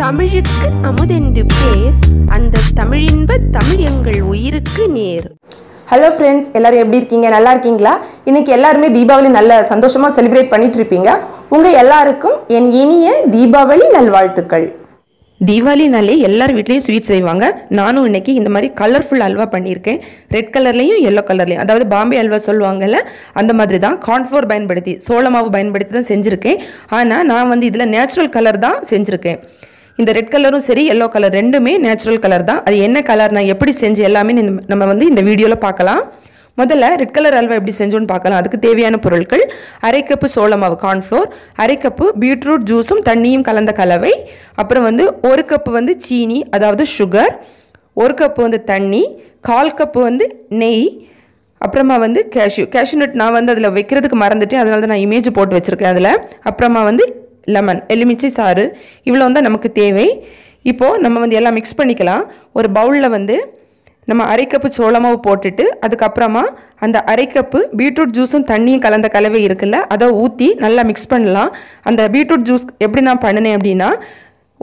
தமிழுக்கு அமுதென்று பேர். அந்த தமிழின்ப தமிழ் எங்கள் உயிருக்கு நேர். ஹலோ ஃப்ரெண்ட்ஸ் எல்லாரும் எப்படி இருக்கீங்க? நல்லா இருக்கீங்களா? இன்னைக்கு எல்லாருமே தீபாவளி நல்ல சந்தோஷமா செலிப்ரேட் பண்ணிட்டு இருப்பீங்க. உங்க எல்லாருக்கும் என் இனிய தீபாவளி நல்வாழ்த்துக்கள். தீபாவளினாலே எல்லார் வீட்லேயும் ஸ்வீட் செய்வாங்க. நானும் இன்னைக்கு இந்த மாதிரி கலர்ஃபுல் அல்வா பண்ணியிருக்கேன். ரெட் கலர்லேயும் எல்லோ கலர்லேயும் அதாவது பாம்பே அல்வா சொல்லுவாங்கல்ல அந்த மாதிரி தான் கார்ன்ஃப்ளோர் பயன்படுத்தி சோள மாவு பயன்படுத்தி தான் செஞ்சுருக்கேன். ஆனால் நான் வந்து இதில் நேச்சுரல் கலர் தான் செஞ்சுருக்கேன். இந்த ரெட் கலரும் சரி எல்லோ கலர் ரெண்டுமே நேச்சுரல் கலர் தான். அது என்ன கலர் நான் எப்படி செஞ்சு எல்லாமே நம்ம- நம்ம வந்து இந்த வீடியோவில் பார்க்கலாம். முதல்ல ரெட் கலர் அல்வா எப்படி செஞ்சோன்னு பார்க்கலாம். அதுக்கு தேவையான பொருட்கள் அரை கப்பு சோள மாவு கார்ன்ஃப்ளோர் அரை கப்பு பீட்ரூட் ஜூஸும் தண்ணியும் கலந்த கலவை அப்புறம் வந்து ஒரு கப்பு வந்து சீனி அதாவது சுகர் ஒரு கப்பு வந்து தண்ணி கால் கப்பு வந்து நெய் அப்புறமா வந்து கேஷ்யூ கேஷ்யூ நட் நான் வந்து அதில் வைக்கிறதுக்கு மறந்துட்டேன். அதனால தான் நான் இமேஜ் போட்டு வச்சுருக்கேன் அதில். அப்புறமா வந்து லெமன் எலுமிச்சை சாறு இவ்வளோ தான் நமக்கு தேவை. இப்போது நம்ம வந்து எல்லாம் மிக்ஸ் பண்ணிக்கலாம். ஒரு பவுலில் வந்து நம்ம அரை கப்பு சோளமாவு போட்டுட்டு அதுக்கப்புறமா அந்த அரை கப்பு பீட்ரூட் ஜூஸும் தண்ணியும் கலந்த கலவை இருக்குல்ல அதை ஊற்றி நல்லா மிக்ஸ் பண்ணலாம். அந்த பீட்ரூட் ஜூஸ் எப்படி நான் பண்ணினேன் அப்படின்னா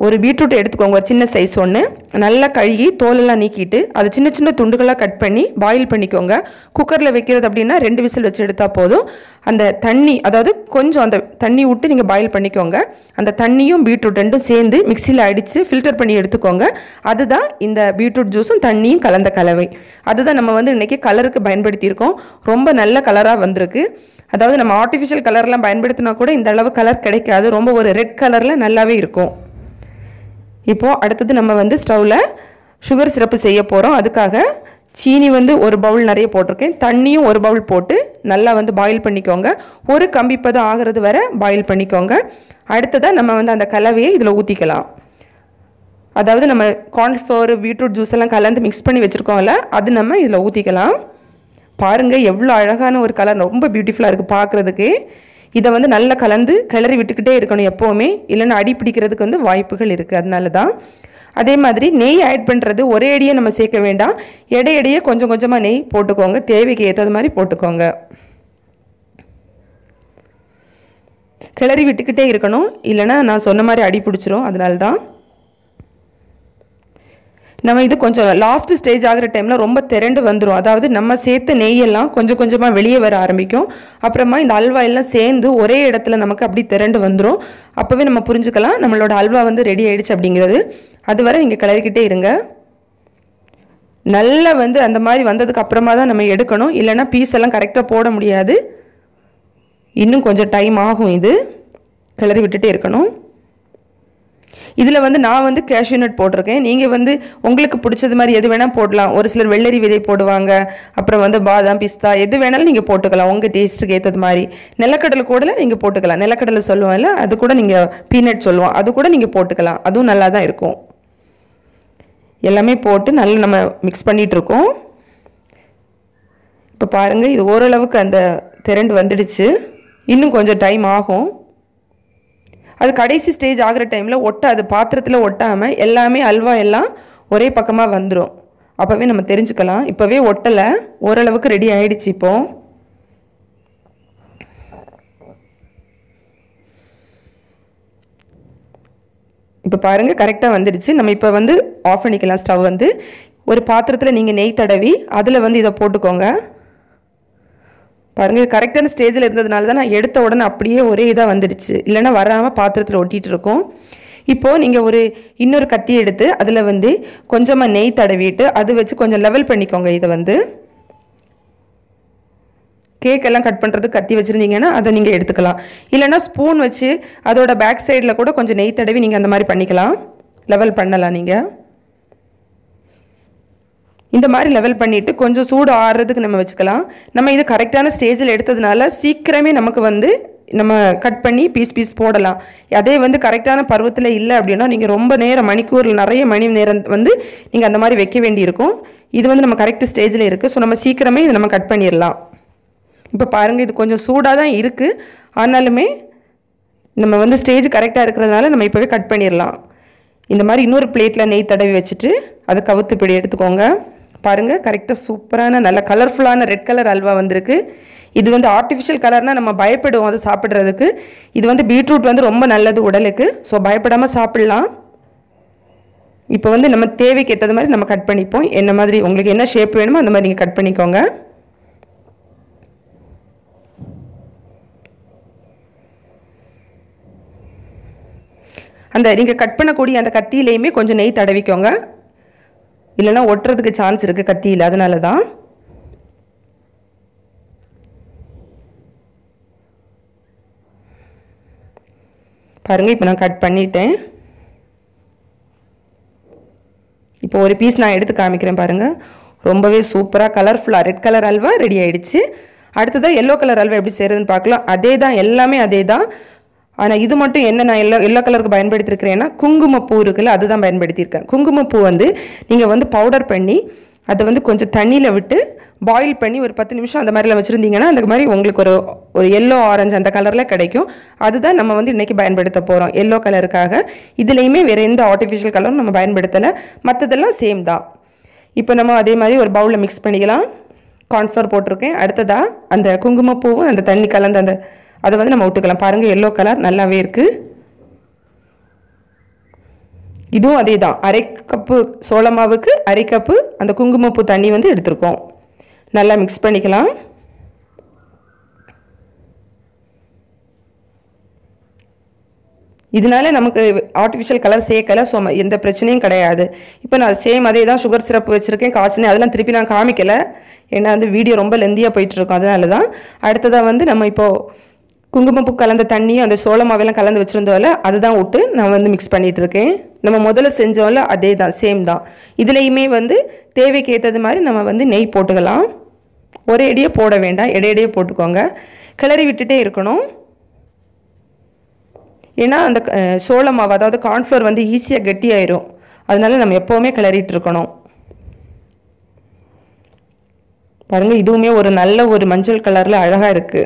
ஒரு பீட்ரூட் எடுத்துக்கோங்க ஒரு சின்ன சைஸ் ஒன்று நல்லா கழுகி தோலெல்லாம் நீக்கிட்டு அது சின்ன சின்ன துண்டுகளாக கட் பண்ணி பாயில் பண்ணிக்கோங்க. குக்கரில் வைக்கிறது அப்படின்னா ரெண்டு விசில் வச்சு எடுத்தால் போதும். அந்த தண்ணி அதாவது கொஞ்சம் அந்த தண்ணி விட்டு நீங்கள் பாயில் பண்ணிக்கோங்க. அந்த தண்ணியும் பீட்ரூட் ரெண்டும் சேர்ந்து மிக்சியில் அடித்து ஃபில்டர் பண்ணி எடுத்துக்கோங்க. அதுதான் இந்த பீட்ரூட் ஜூஸும் தண்ணியும் கலந்த கலவை. அதுதான் நம்ம வந்து இன்றைக்கி கலருக்கு பயன்படுத்தியிருக்கோம். ரொம்ப நல்ல கலராக வந்திருக்கு. அதாவது நம்ம ஆர்டிஃபிஷியல் கலர்லாம் பயன்படுத்தினா கூட இந்த அளவு கலர் கிடைக்காது. ரொம்ப ஒரு ரெட் கலரில் நல்லாவே இருக்கும். இப்போது அடுத்தது நம்ம வந்து ஸ்டவ்வில் சுகர் சிரப்பு செய்ய போகிறோம் அதுக்காக சீனி வந்து ஒரு பவுல் நிறைய போட்டிருக்கேன். தண்ணியும் ஒரு பவுல் போட்டு நல்லா வந்து பாயில் பண்ணிக்கோங்க. ஒரு கம்பி ஆகிறது வரை பாயில் பண்ணிக்கோங்க. அடுத்ததாக நம்ம வந்து அந்த கலவையை இதில் ஊற்றிக்கலாம் அதாவது நம்ம கார்ன்ஃப்ளவர் பீட்ரூட் ஜூஸ் எல்லாம் கலந்து மிக்ஸ் பண்ணி வச்சுருக்கோம்ல அது நம்ம இதில் ஊற்றிக்கலாம் பாருங்கள் எவ்வளோ அழகான ஒரு கலர் ரொம்ப பியூட்டிஃபுல்லாக இருக்குது பார்க்குறதுக்கு. இதை வந்து நல்லா கலந்து கிளறி விட்டுக்கிட்டே இருக்கணும் எப்போவுமே. இல்லைன்னா அடி பிடிக்கிறதுக்கு வந்து வாய்ப்புகள் இருக்குது அதனால தான். அதே மாதிரி நெய் ஆட் பண்ணுறது ஒரே அடியே நம்ம சேர்க்க வேண்டாம். இடையிடையே கொஞ்சம் கொஞ்சமாக நெய் போட்டுக்கோங்க. தேவைக்கு ஏற்றது மாதிரி போட்டுக்கோங்க. கிளறி விட்டுக்கிட்டே இருக்கணும். இல்லைன்னா நான் சொன்ன மாதிரி அடி பிடிச்சிரும். அதனால தான். நம்ம இது கொஞ்சம் லாஸ்ட் ஸ்டேஜ் ஆகிற டைமில் ரொம்ப திரண்டு வந்துடும் அதாவது நம்ம சேர்த்த நெய்யெல்லாம் கொஞ்சம் கொஞ்சமாக வெளியே வர ஆரம்பிக்கும். அப்புறமா இந்த அல்வா எல்லாம் சேர்ந்து ஒரே இடத்துல நமக்கு அப்படி திரண்டு வந்துடும் அப்போவே நம்ம புரிஞ்சுக்கலாம் நம்மளோட அல்வா வந்து ரெடி ஆகிடுச்சு அப்படிங்கிறது. அதுவரை நீங்கள் கிளறிக்கிட்டே இருங்க. நல்லா வந்து அந்த மாதிரி வந்ததுக்கு அப்புறமா தான் நம்ம எடுக்கணும். இல்லைன்னா பீஸ் எல்லாம் கரெக்டாக போட முடியாது. இன்னும் கொஞ்சம் டைம் ஆகும் இது. கிளறி விட்டுட்டே இருக்கணும். இதில் வந்து நான் வந்து கேஷ்யூ நட் போட்டிருக்கேன். நீங்கள் வந்து உங்களுக்கு பிடிச்சது மாதிரி எது வேணால் போடலாம். ஒரு சிலர் வெள்ளரி விதை போடுவாங்க. அப்புறம் வந்து பாதாம் பிஸ்தா எது வேணாலும் நீங்கள் போட்டுக்கலாம். உங்கள் டேஸ்ட்டுக்கு ஏற்றது மாதிரி. நிலக்கடலை கூட நீங்கள் போட்டுக்கலாம். நிலக்கடலை சொல்லுவோம்ல அது கூட நீங்கள் பீனட் சொல்லுவோம். அது கூட நீங்கள் போட்டுக்கலாம். அதுவும் நல்லா தான் இருக்கும். எல்லாமே போட்டு நல்லா நம்ம மிக்ஸ் பண்ணிகிட்ருக்கோம் இப்போ பாருங்கள் இது ஓரளவுக்கு அந்த திரண்டு வந்துடுச்சு. இன்னும் கொஞ்சம் டைம் ஆகும். அது கடைசி ஸ்டேஜ் ஆகிற டைமில் ஒட்டாது பாத்திரத்தில் ஒட்டாமல் எல்லாமே அல்வா எல்லாம் ஒரே பக்கமாக வந்துடும் அப்போவே நம்ம தெரிஞ்சுக்கலாம். இப்போவே ஒட்டலை. ஓரளவுக்கு ரெடி ஆகிடுச்சு இப்போ. இப்போ பாருங்கள் கரெக்டாக வந்துடுச்சு. நம்ம இப்போ வந்து ஆஃப் பண்ணிக்கலாம். ஸ்டவ் வந்து ஒரு பாத்திரத்தில் நீங்கள் நெய் தடவி அதில் வந்து இதை போட்டுக்கோங்க. பாருங்கள் கரெக்டான ஸ்டேஜில் இருந்ததுனால தான் நான் எடுத்த உடனே அப்படியே ஒரே இதாக வந்துடுச்சு. இல்லைன்னா வராமல் பாத்திரத்தில் ஒட்டிகிட்டு இருக்கோம். இப்போது நீங்கள் ஒரு இன்னொரு கத்தி எடுத்து அதில் வந்து கொஞ்சமாக நெய் தடவிட்டு அது வச்சு கொஞ்சம் லெவல் பண்ணிக்கோங்க இதை வந்து. கேக்கெல்லாம் கட் பண்ணுறதுக்கு கத்தி வச்சுருந்தீங்கன்னா அதை நீங்கள் எடுத்துக்கலாம். இல்லைன்னா ஸ்பூன் வச்சு அதோட பேக் சைடில் கூட கொஞ்சம் நெய் தடவி நீங்கள் அந்த மாதிரி பண்ணிக்கலாம். லெவல் பண்ணலாம் நீங்கள் இந்த மாதிரி லெவல் பண்ணிவிட்டு கொஞ்சம் சூடு ஆடுறதுக்கு நம்ம வச்சுக்கலாம். நம்ம இது கரெக்டான ஸ்டேஜில் எடுத்ததுனால சீக்கிரமே நமக்கு வந்து நம்ம கட் பண்ணி பீஸ் பீஸ் போடலாம். அதே வந்து கரெக்டான பருவத்தில் இல்லை அப்படின்னா நீங்கள் ரொம்ப நேரம் மணிக்கூரில் நிறைய மணி நேரம் வந்து நீங்கள் அந்த மாதிரி வைக்க வேண்டியிருக்கும். இது வந்து நம்ம கரெக்ட் ஸ்டேஜில் இருக்குது ஸோ நம்ம சீக்கிரமே இதை நம்ம கட் பண்ணிடலாம். இப்போ பாருங்கள் இது கொஞ்சம் சூடாக தான் இருக்குது ஆனாலுமே நம்ம வந்து ஸ்டேஜ் கரெக்டாக இருக்கிறதுனால நம்ம இப்போவே கட் பண்ணிடலாம். இந்த மாதிரி இன்னொரு பிளேட்டில் நெய் தடவி வச்சுட்டு அதை கவுத்து பிடி எடுத்துக்கோங்க. பாருங்கள் கரெக்டாக சூப்பரான நல்ல கலர்ஃபுல்லான ரெட் கலர் அல்வா வந்திருக்கு. இது வந்து ஆர்டிஃபிஷியல் கலர்னால் நம்ம பயப்படுவோம் அது சாப்பிட்றதுக்கு. இது வந்து பீட்ரூட் வந்து ரொம்ப நல்லது உடலுக்கு. ஸோ பயப்படாமல் சாப்பிட்லாம். இப்போ வந்து நம்ம தேவைக்கு ஏற்றது மாதிரி நம்ம கட் பண்ணிப்போம். என்ன மாதிரி உங்களுக்கு என்ன ஷேப் வேணுமோ அந்த மாதிரி நீங்கள் கட் பண்ணிக்கோங்க. அந்த நீங்கள் கட் பண்ணக்கூடிய அந்த கத்தியிலையுமே கொஞ்சம் நெய் தடவிக்கோங்க. இல்லைன்னா ஒட்டுறதுக்கு சான்ஸ் இருக்குது கத்தியில் அதனால தான் பாருங்கள் இப்போ நான் கட் பண்ணிட்டேன். இப்போ ஒரு பீஸ் நான் எடுத்து காமிக்கிறேன் பாருங்கள் ரொம்பவே சூப்பராக கலர்ஃபுல்லாக ரெட் கலர் அல்வா ரெடி ஆகிடுச்சு அடுத்ததாக எல்லோ கலர் அல்வா எப்படி செய்கிறதுன்னு பார்க்கலாம். அதே தான் எல்லாமே அதே தான் ஆனால் இது மட்டும் என்ன நான் எல்லோ எல்லோ கலருக்கு பயன்படுத்தியிருக்கிறேன்னா குங்குமப்பூ இருக்குல்ல அதுதான் பயன்படுத்தியிருக்கேன். குங்குமப்பூ வந்து நீங்கள் வந்து பவுடர் பண்ணி அதை வந்து கொஞ்சம் தண்ணியில் விட்டு பாயில் பண்ணி ஒரு பத்து நிமிஷம் அந்த மாதிரிலாம் வச்சுருந்தீங்கன்னா அந்த மாதிரி உங்களுக்கு ஒரு ஒரு எல்லோ ஆரஞ்சு அந்த கலரில் கிடைக்கும். அதுதான் நம்ம வந்து இன்றைக்கி பயன்படுத்த போகிறோம் எல்லோ கலருக்காக இதுலேயுமே வேறு எந்த ஆர்டிஃபிஷியல் கலரும் நம்ம பயன்படுத்தலை. மற்றதெல்லாம் சேம் தான். இப்போ நம்ம அதே மாதிரி ஒரு பவுலில் மிக்ஸ் பண்ணிக்கலாம். கார்ன்ஃப்ளவர் போட்டிருக்கேன். அடுத்ததாக அந்த குங்குமப்பூவும் அந்த தண்ணி கலந்த அந்த அதை வந்து நம்ம விட்டுக்கலாம். பாருங்கள் எல்லோ கலர் நல்லாவே இருக்குது இதுவும் அதே தான் அரை கப்பு சோள மாவுக்கு அரை கப்பு அந்த குங்குமப்பூ தண்ணி வந்து எடுத்திருக்கோம். நல்லா மிக்ஸ் பண்ணிக்கலாம். இதனால நமக்கு ஆர்டிஃபிஷியல் கலர் சேர்க்கல ஸோ எந்த பிரச்சனையும் கிடையாது. இப்போ நான் சேம் அதே தான் சுகர் சிரப்பு வச்சுருக்கேன் காய்ச்சினேன். அதெல்லாம் திருப்பி நான் காமிக்கலை. ஏன்னா வந்து வீடியோ ரொம்ப லெந்தியாக போயிட்டுருக்கோம் அதனால தான் அடுத்ததாக வந்து நம்ம இப்போது குங்குமப்பூ கலந்த தண்ணியும் அந்த சோளமாவெல்லாம் கலந்து வச்சுருந்தோம்ல அதுதான் விட்டு நான் வந்து மிக்ஸ் பண்ணிகிட்டு இருக்கேன் நம்ம முதல்ல செஞ்சோம்ல அதே தான் சேம் தான். இதுலேயுமே வந்து தேவைக்கு ஏற்றது மாதிரி நம்ம வந்து நெய் போட்டுக்கலாம். ஒரே அடியே போட வேண்டாம் இடையிடையே போட்டுக்கோங்க. கிளறி விட்டுட்டே இருக்கணும். ஏன்னா அந்த அஹ், சோள மாவு அதாவது கார்ன்ஃப்ளவர் வந்து ஈஸியாக கெட்டியாயிரும். அதனால நம்ம எப்போவுமே கிளறிட்டு இருக்கணும் பாருங்கள் இதுவுமே ஒரு நல்ல ஒரு மஞ்சள் கலரில் அழகாக இருக்குது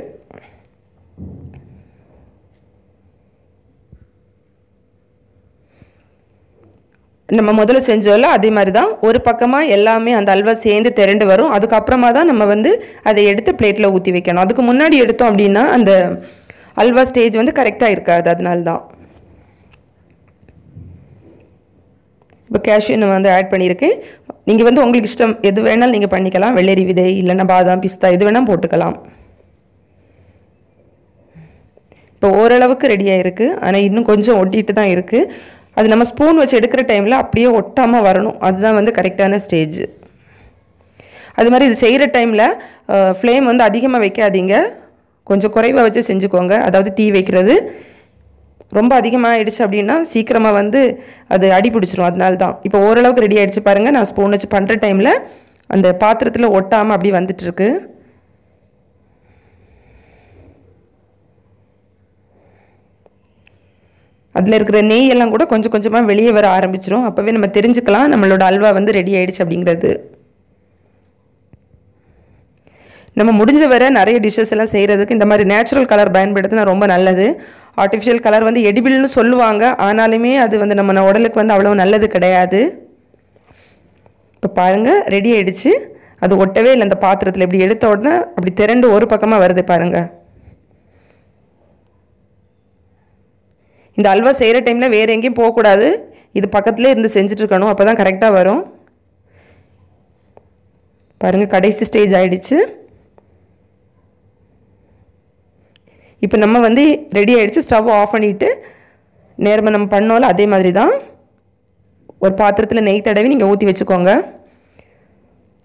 நம்ம முதல்ல செஞ்சோம்ல அதே மாதிரி தான் ஒரு பக்கமாக எல்லாமே அந்த அல்வா சேர்ந்து திரண்டு வரும். அதுக்கப்புறமா தான் நம்ம வந்து அதை எடுத்து பிளேட்டில் ஊற்றி வைக்கணும். அதுக்கு முன்னாடி எடுத்தோம் அப்படின்னா அந்த அல்வா ஸ்டேஜ் வந்து கரெக்டாக இருக்காது. அதனால தான் இப்போ கேஷ்யூ நான் வந்து ஆட் பண்ணியிருக்கேன். நீங்கள் வந்து உங்களுக்கு இஷ்டம் எது வேணாலும் நீங்கள் பண்ணிக்கலாம். வெள்ளரி விதை இல்லைன்னா பாதாம் பிஸ்தா எது வேணால் போட்டுக்கலாம். இப்போ ஓரளவுக்கு ரெடியாக இருக்குது ஆனால் இன்னும் கொஞ்சம் ஒட்டிட்டு தான் இருக்குது அது நம்ம ஸ்பூன் வச்சு எடுக்கிற டைமில் அப்படியே ஒட்டாமல் வரணும். அதுதான் வந்து கரெக்டான ஸ்டேஜ் அது மாதிரி இது செய்கிற டைமில் ஃப்ளேம் வந்து அதிகமாக வைக்காதீங்க. கொஞ்சம் குறைவாக வச்சு செஞ்சுக்கோங்க. அதாவது தீ வைக்கிறது ரொம்ப அதிகமாக ஆயிடுச்சு அப்படின்னா சீக்கிரமாக வந்து அது அடி பிடிச்சிரும். அதனால தான். இப்போ ஓரளவுக்கு ரெடி ஆகிடுச்சு பாருங்கள் நான் ஸ்பூன் வச்சு பண்ணுற டைமில் அந்த பாத்திரத்தில் ஒட்டாமல் அப்படி வந்துட்டுருக்கு அதில் இருக்கிற நெய் எல்லாம் கூட கொஞ்சம் கொஞ்சமாக வெளியே வர ஆரம்பிச்சிரும். அப்போவே நம்ம தெரிஞ்சுக்கலாம் நம்மளோட அல்வா வந்து ரெடி ஆயிடுச்சு அப்படிங்கிறது. நம்ம முடிஞ்ச வரை நிறைய டிஷ்ஷஸ் எல்லாம் செய்கிறதுக்கு இந்த மாதிரி நேச்சுரல் கலர் பயன்படுத்தினா ரொம்ப நல்லது. ஆர்டிஃபிஷியல் கலர் வந்து எடிபிள்னு சொல்லுவாங்க. ஆனாலுமே அது வந்து நம்ம உடலுக்கு வந்து அவ்வளோ நல்லது கிடையாது. இப்போ பாருங்கள் ரெடி ஆகிடுச்சு அது ஒட்டவே இல்லை. அந்த பாத்திரத்தில் இப்படி எடுத்த உடனே அப்படி திரண்டு ஒரு பக்கமாக வருது பாருங்கள் இந்த அல்வா செய்கிற டைமில் வேறு எங்கேயும் போகக்கூடாது. இது பக்கத்துலேயே இருந்து செஞ்சுட்டு இருக்கணும் அப்போ தான் கரெக்டாக வரும். பாருங்கள் கடைசி ஸ்டேஜ் ஆகிடுச்சு இப்போ நம்ம வந்து ரெடி ஆகிடுச்சு ஸ்டவ் ஆஃப் பண்ணிவிட்டு நேரமாக நம்ம பண்ணோம்ல அதே மாதிரி தான் ஒரு பாத்திரத்தில் நெய் தடவி நீங்கள் ஊற்றி வச்சுக்கோங்க.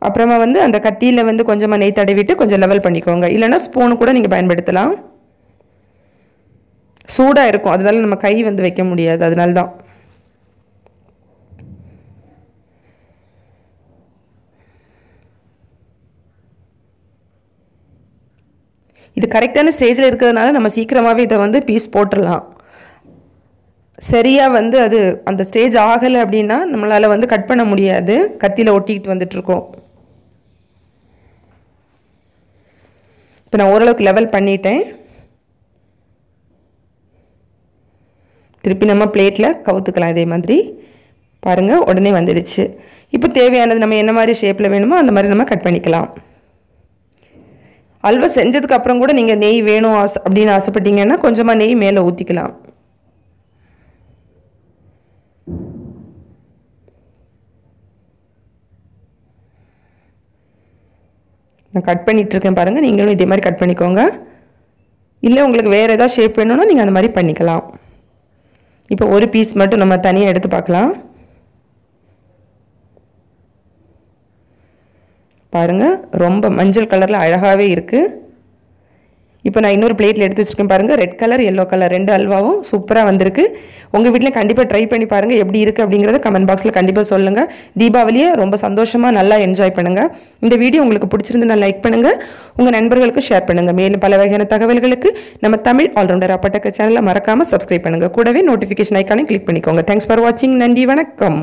அப்புறமா வந்து அந்த கத்தியில் வந்து கொஞ்சமாக நெய் தடவிட்டு கொஞ்சம் லெவல் பண்ணிக்கோங்க. இல்லைன்னா ஸ்பூனு கூட நீங்கள் பயன்படுத்தலாம். சூடாக இருக்கும். அதனால நம்ம கை வந்து வைக்க முடியாது. அதனால தான் இது கரெக்டான ஸ்டேஜில் இருக்கிறதுனால நம்ம சீக்கிரமாகவே இதை வந்து பீஸ் போட்டுடலாம். சரியாக வந்து அது அந்த ஸ்டேஜ் ஆகலை அப்படின்னா நம்மளால் வந்து கட் பண்ண முடியாது. கத்தியில் ஒட்டிக்கிட்டு வந்துட்டுருக்கோம் இப்போ நான் ஓரளவுக்கு லெவல் பண்ணிட்டேன். திருப்பி நம்ம பிளேட்டில் கவுத்துக்கலாம் இதே மாதிரி. பாருங்கள் உடனே வந்துடுச்சு. இப்போ தேவையானது நம்ம என்ன மாதிரி ஷேப்பில் வேணுமோ அந்த மாதிரி நம்ம கட் பண்ணிக்கலாம். அல்வா செஞ்சதுக்கப்புறம் கூட நீங்கள் நெய் வேணும் ஆஸ் அப்படின்னு ஆசைப்பட்டீங்கன்னா கொஞ்சமாக நெய் மேலே ஊற்றிக்கலாம் நான் கட் பண்ணிகிட்ருக்கேன் பாருங்கள் நீங்களும் இதே மாதிரி கட் பண்ணிக்கோங்க. இல்லை உங்களுக்கு வேறு ஏதாவது ஷேப் வேணும்னா நீங்கள் அந்த மாதிரி பண்ணிக்கலாம். இப்போ ஒரு பீஸ் மட்டும் நம்ம தனியாக எடுத்து பார்க்கலாம். பாருங்கள் ரொம்ப மஞ்சள் கலரில் அழகாகவே இருக்குது இப்போ நான் இன்னொரு பிளேட்டில் எடுத்து வச்சுருக்கேன் பாருங்கள் ரெட் கலர் எல்லோ கலர் ரெண்டு அல்வாவும் சூப்பராக வந்திருக்கு. உங்கள் வீட்டில் கண்டிப்பாக ட்ரை பண்ணி பாருங்கள் எப்படி இருக்குது அப்படிங்கிறத கமெண்ட் பாக்ஸில் கண்டிப்பாக சொல்லுங்கள் தீபாவளியை ரொம்ப சந்தோஷமாக நல்லா என்ஜாய் பண்ணுங்கள் இந்த வீடியோ உங்களுக்கு பிடிச்சிருந்துன்னா லைக் பண்ணுங்கள் உங்கள் நண்பர்களுக்கு ஷேர் பண்ணுங்கள் மேலும் பல வகையான தகவல்களுக்கு நம்ம தமிழ் ஆல்ரவுண்டர் அப்பட்டக்க சேனலை மறக்காமல் சப்ஸ்கிரைப் பண்ணுங்கள் கூடவே நோட்டிஃபிகேஷன் ஐக்கானையும் கிளிக் பண்ணிக்கோங்க. தேங்க்ஸ் ஃபார் வாட்சிங் நன்றி வணக்கம்.